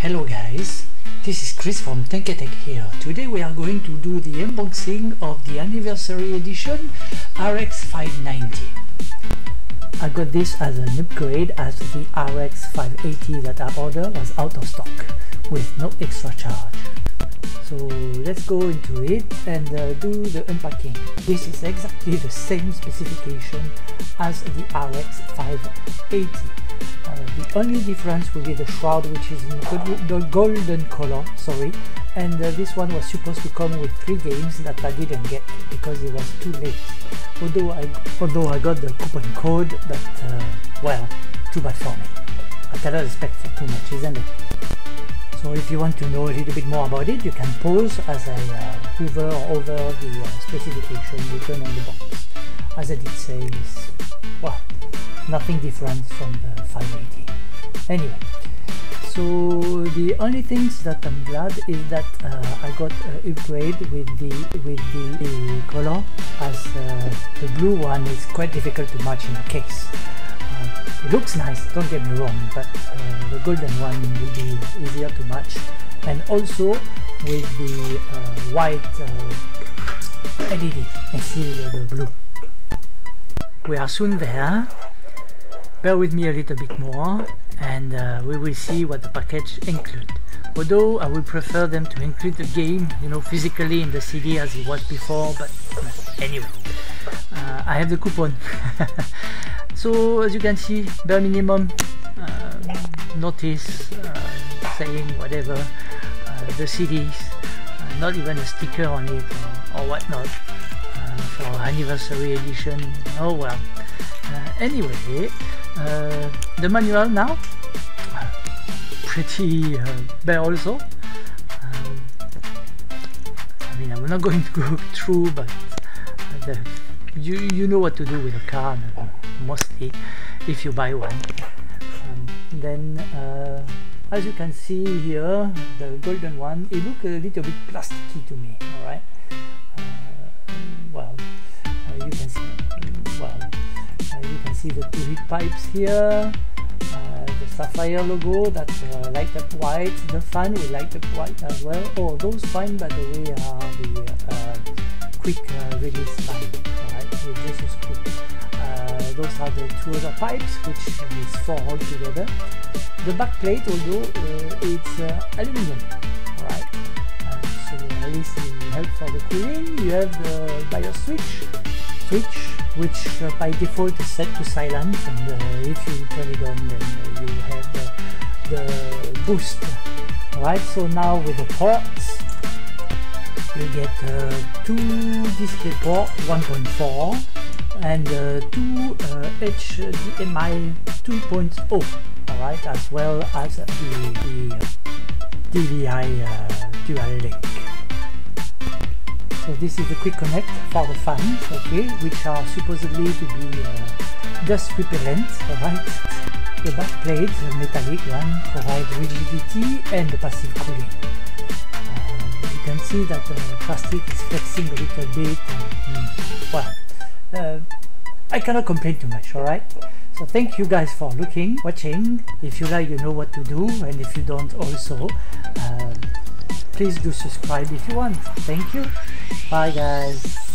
Hello guys, this is Chris from 10k TECH here. Today we are going to do the unboxing of the anniversary edition RX 590. I got this as an upgrade as the RX 580 that I ordered was out of stock with no extra charge. So let's go into it and uh, do the unpacking. This is exactly the same specification as the RX 580 uh, the only difference will be the shroud which is in the golden color sorry. And uh, this one was supposed to come with three games that I didn't get because it was too late. Although I although I got the coupon code but uh, well too bad for me. I cannot expect for too much isn't it so if you want to know a little bit more about it you can pause as I uh, hover over the uh, specification written on the box. As I did say is well nothing different from the 580 anyway so the only things that I'm glad is that uh, I got uh, upgrade with the with the, the color as uh, the blue one is quite difficult to match in a case. uh, it looks nice don't get me wrong but uh, the golden one will be easier to match. And also with the uh, white LED instead of the blue. We are soon there. Bear with me a little bit more and uh, we will see what the package include. Although I would prefer them to include the game you know physically in the CD as it was before but anyway. Uh, I have the coupon so as you can see bare minimum uh, notice uh, saying whatever uh, the CDs uh, not even a sticker on it or, or whatnot for anniversary edition. Oh well. Anyway uh, the manual now pretty uh, bare also. Um, I mean I'm not going to go through but the, you, you know what to do with a car mostly if you buy one. Um, then uh, as you can see here the golden one it looks a little bit plasticky to me alright uh, well uh, you can see well you can see the two heat pipes here uh, the sapphire logo that uh, light up white the fan will light up white as well. Oh those fine by the way are the uh, quick uh, release fan just uh, those are the two other pipes which is four altogether. The back plate although uh, it's aluminum. Right so at least it helps for the cooling. You have the BIOS switch switch which uh, by default is set to silent and uh, if you turn it on then uh, you have the, the boost. Right. so now with the ports you get uh, two display port 1.4 and uh, two HDMI 2.0 alright as well as the, the DVI dual link so this is the quick connect for the fans, okay, which are supposedly to be uh, dust repellent, alright. The back plate, the metallic one, provides rigidity and passive cooling. See that the plastic is flexing a little bit. And, mm, well, uh, I cannot complain too much, alright? So thank you guys for looking, watching. If you like, you know what to do, and if you don't also, uh, please do subscribe if you want. Thank you. Bye guys.